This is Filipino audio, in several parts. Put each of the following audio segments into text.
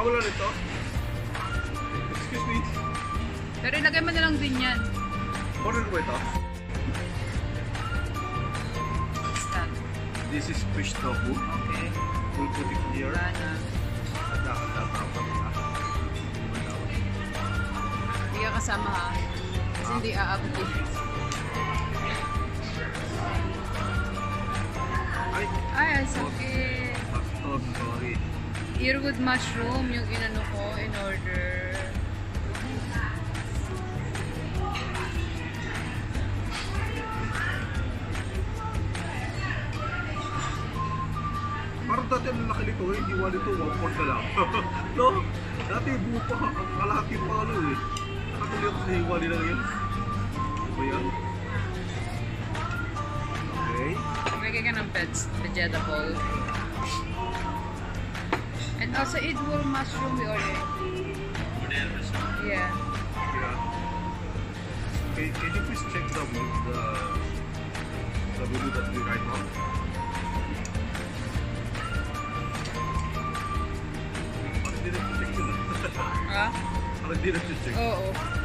ko niyan. Ah, wala nito? Excuse me. Pero ilagay mo na lang din yan. Order ko ito? This is fish tofu. Okay. We'll put it here. Wala na. Hindi ka kasama ha. Kasi hindi aabot eh. Ay, Ay, sakit. oh, sorry. Earwood mushroom yung inano ko in order. Parang dati ang lalaki nito, eh. hindi wala ito, one na lang. no? Dati buo pa, ang kalahati pa ano eh. Nakatuloy ako sa hiwa nila ngayon. Ano yan? Okay. Lagay ka ng pets, vegetable. And also eat whole mushroom we ordered. Yeah. Yeah. Can, can you please check the the, the menu that we right now? Ah. Uh? I didn't check. Oh. oh.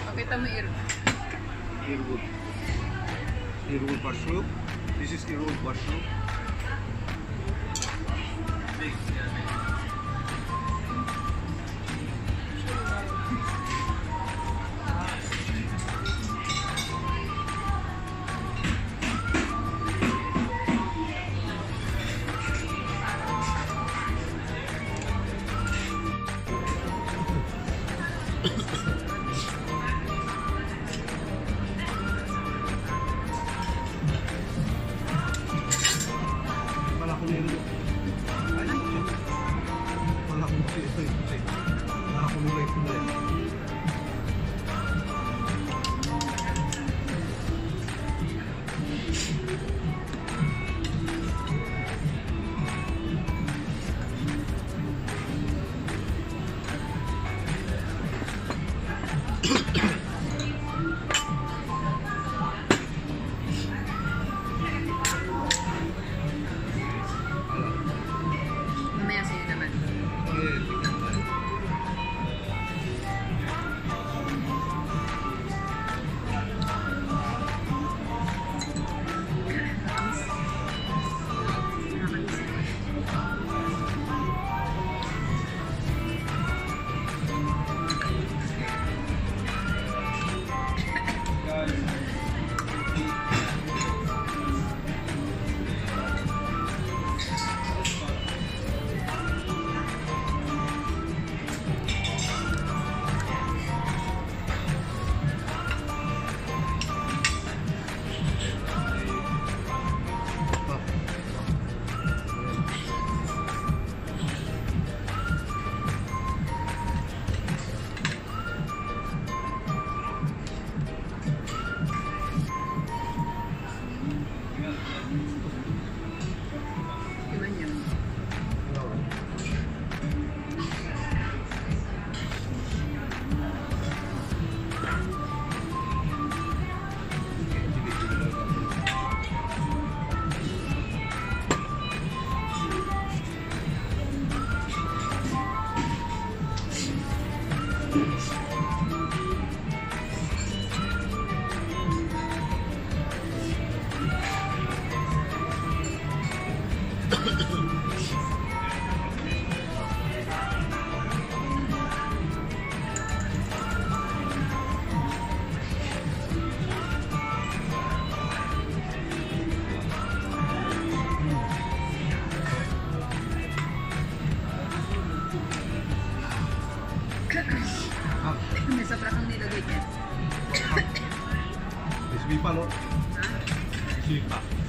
Nagaya na. Pakita mo ear. Earwood. Earwood mushroom. This is earwood mushroom. Wala Bismillah, bismillah.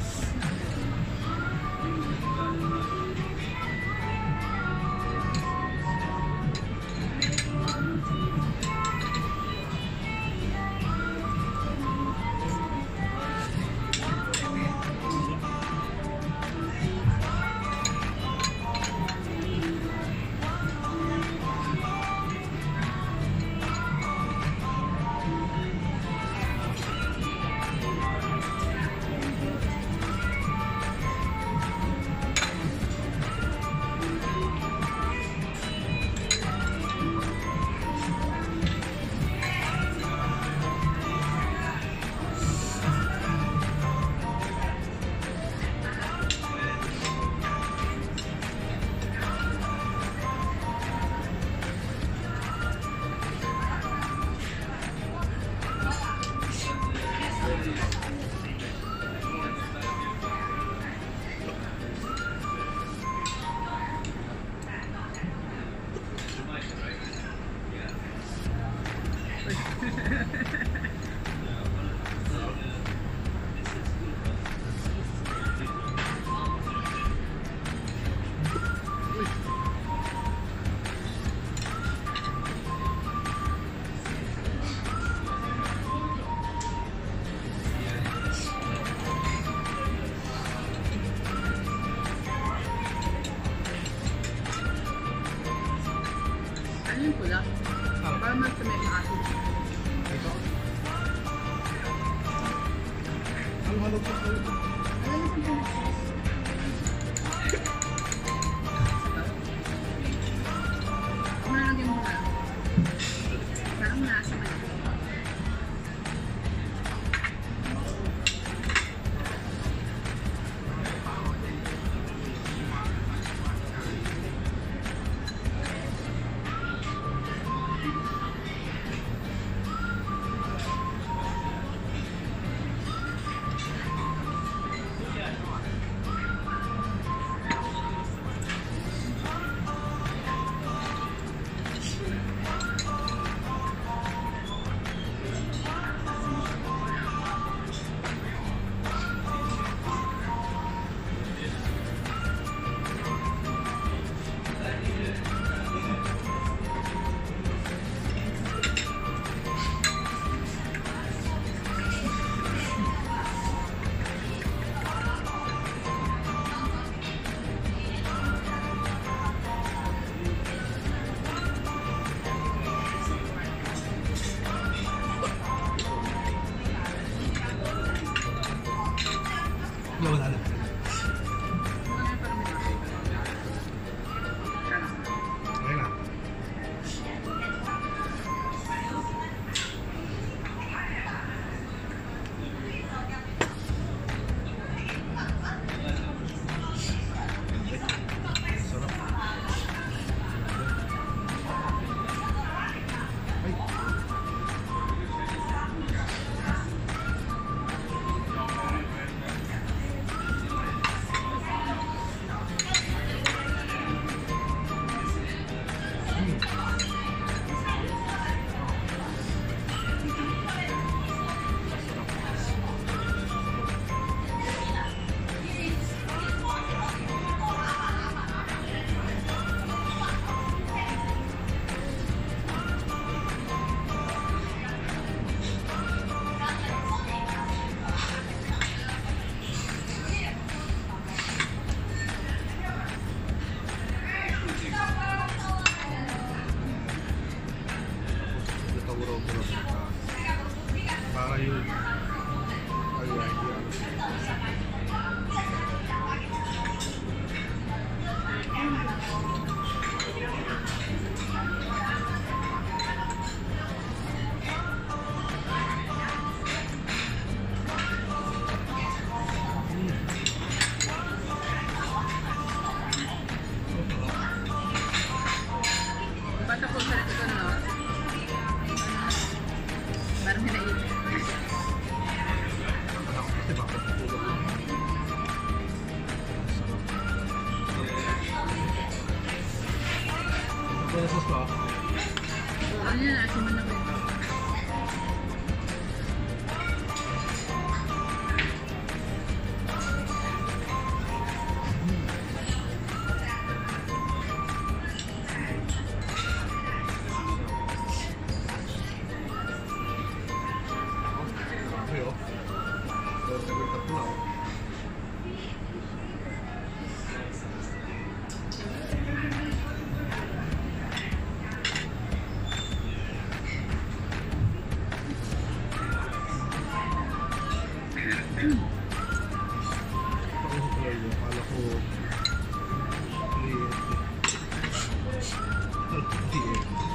dear.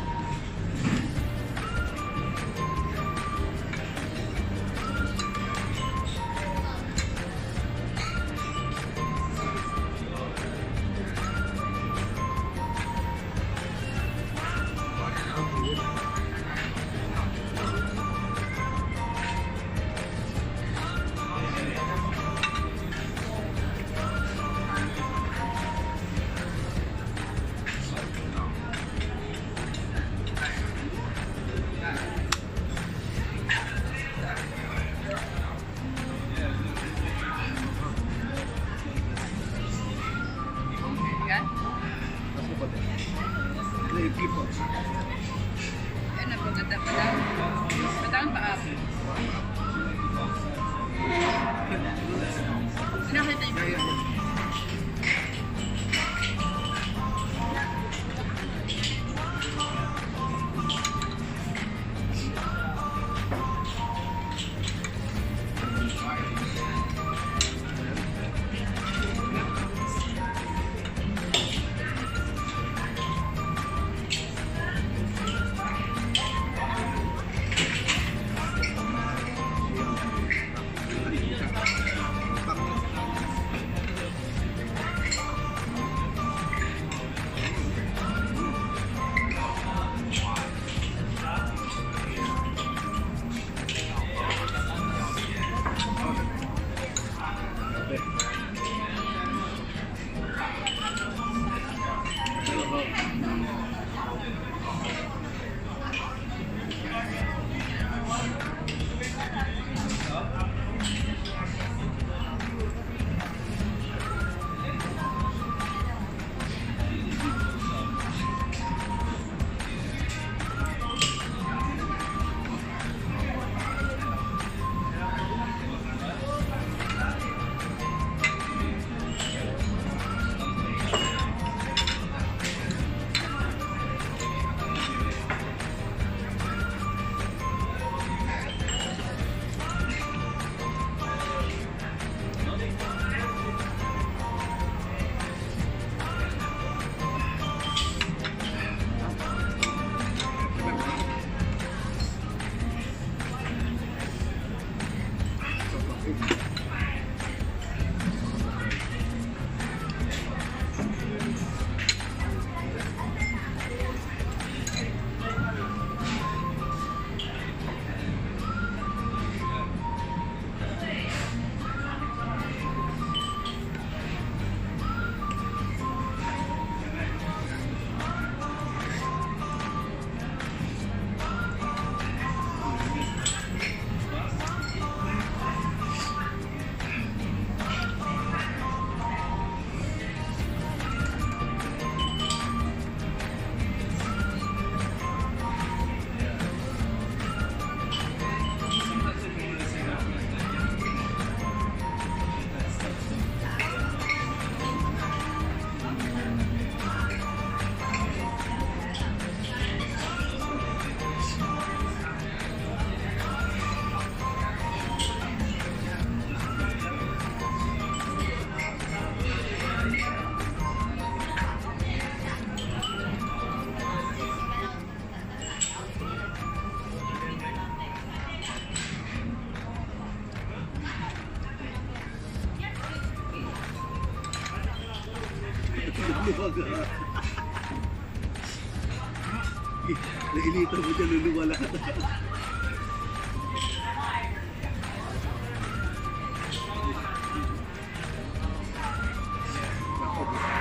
Nailito mo dyan, luluwala ka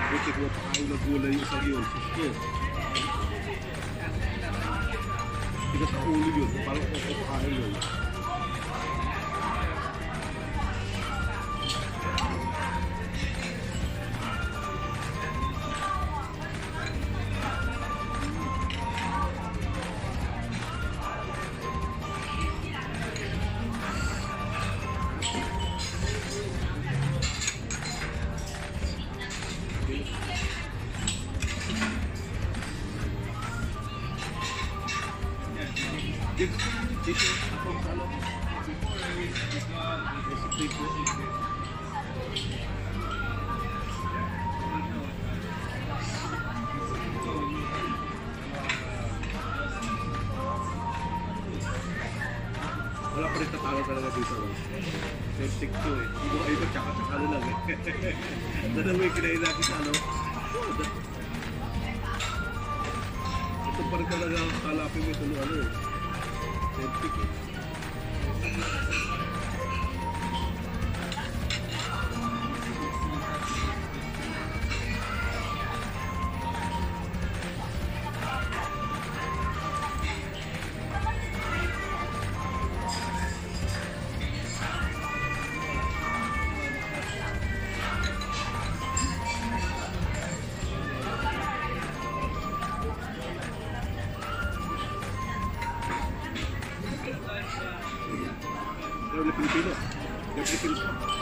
buti ko pa nagulay sa yun. Sus. Wala pa rin tatalo talaga dito. Septic to eh. Hindi ko iba tsaka tsaka ano lang eh. Dalawa yung kinain natin sa ano. Ito pa rin talaga kalapin mo ito no, ano eh. Septic eh. Pero na Pilipino.